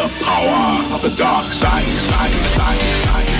the power of the dark side. side, side, side.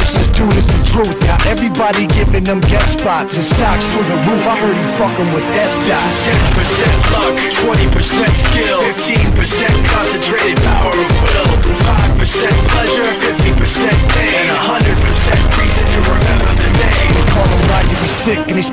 verses, dude, it's the truth. Now everybody giving them guest spots and stocks through the roof. I heard he fucking with that stock. 10% luck, 20% skill, 15% concentrated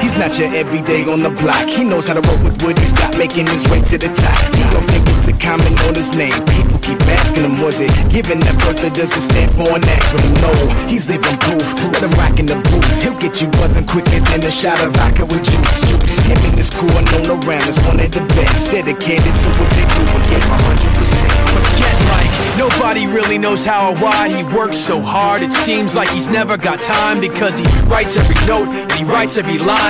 He's not your everyday on the block. He knows how to roll with what he's got, making his way to the top. He don't think it's a comment on his name. People keep asking him, was it given that birth that doesn't stand for an acronym? No, he's living proof. Let him rock in the booth. He'll get you buzzing quicker than a shot of vodka with juice. Juice. Him and his crew are known around as one of the best. Dedicated to what they do and give 100%. Forget Mike. Nobody really knows how or why he works so hard. It seems like he's never got time because he writes every note and he writes every line.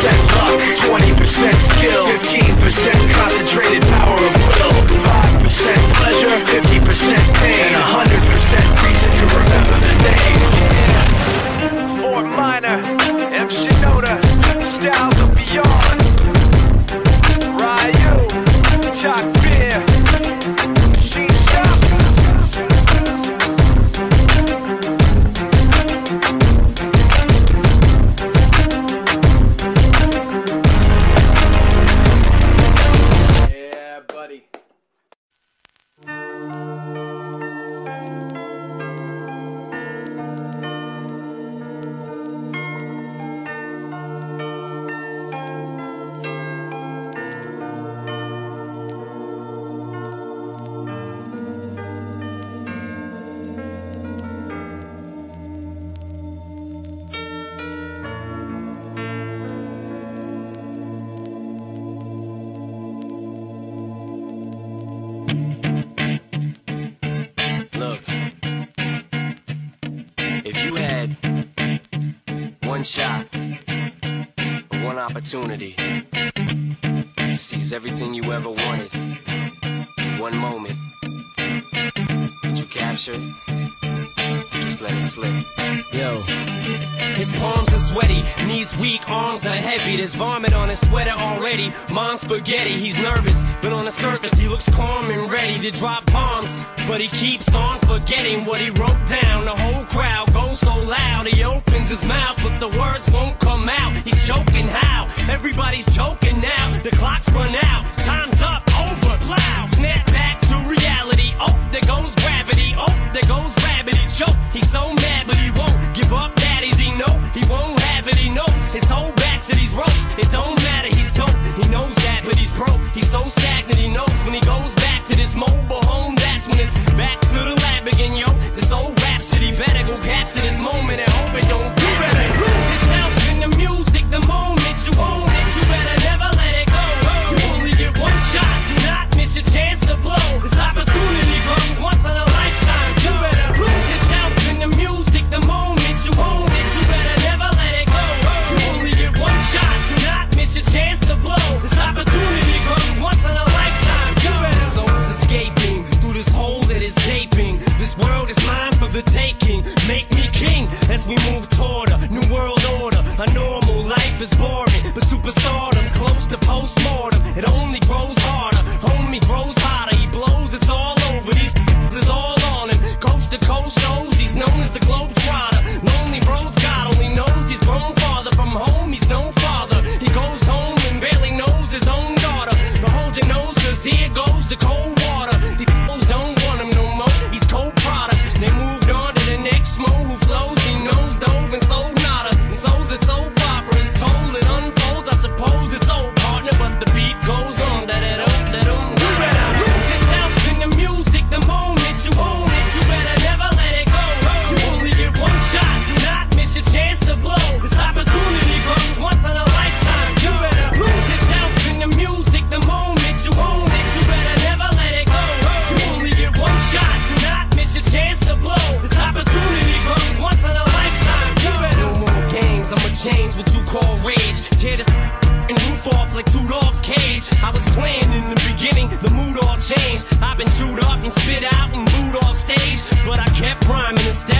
10% luck, 20% skill, 15% concentrated power of will, 5% pleasure, 50% pain, and 100% one shot, one opportunity seize everything you ever wanted, one moment, did you capture it? Just let it slip. Yo. His palms are sweaty, knees weak, arms are heavy. There's vomit on his sweater already. Mom's spaghetti, he's nervous, but on the surface he looks calm and ready to drop bombs. But he keeps on forgetting what he wrote down. The whole crowd goes so loud, he opens his mouth, but the words won't come out. He's choking how? Everybody's choking now. The clock's run out, time's up, over, loud. Snap back to reality. Oh, there goes gravity. Oh, there goes rabbit. He choke. He's so mad, but he won't give up. Daddies, he know he won't have it. He knows his whole back to these ropes. It don't matter. He's dope. He knows that, but he's broke. He's so stagnant. He knows when he goes back changed. I've been chewed up and spit out and booed off stage, but I kept rhyming instead.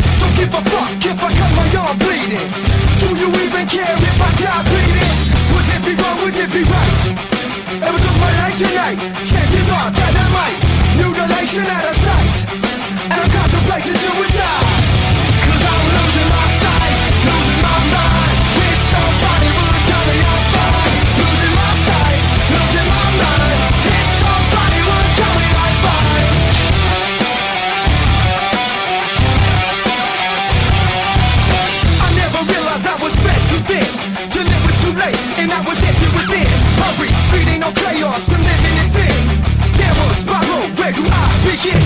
Don't give a fuck if I cut my arm bleeding Do you even care if I die bleeding? Would it be wrong, would it be right? Ever took my life tonight? Chances are that I might Mutilation out of sight And I'm contemplating suicide Cause I'm losing my sight Losing my mind Wish somebody too late, and I was empty within. Hurry, feet ain't no playoffs, I'm living in sin. Devil's spiral, where do I begin?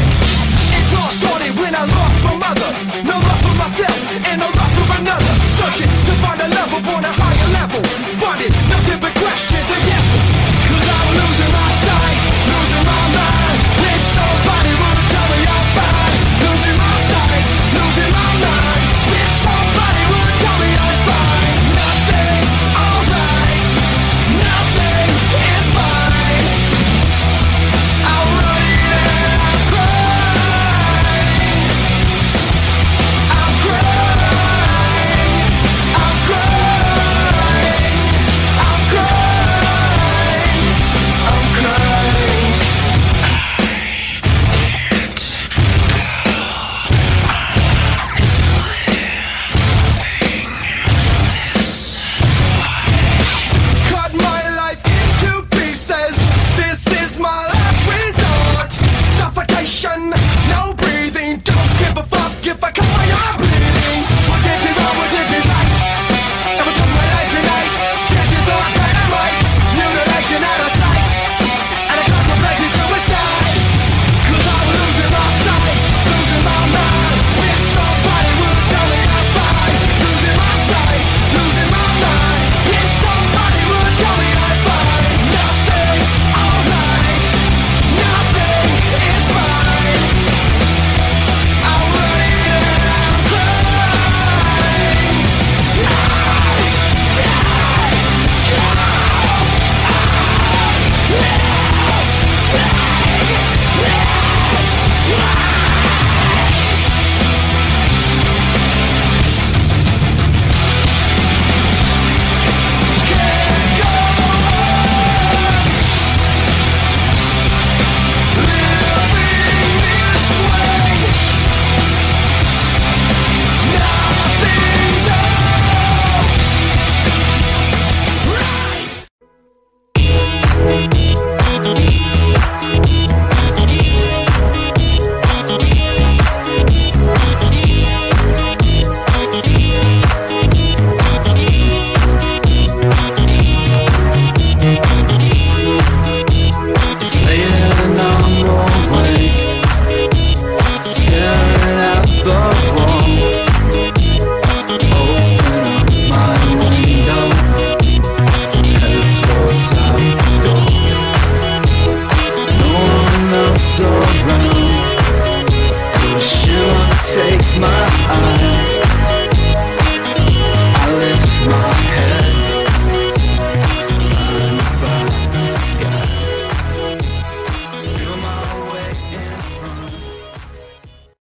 It all started when I lost my mother. No love for myself, and no love for another. Searching to find a love on a higher level. Finding nothing but questions and yes. Cause I'm losing my sight, losing my mind.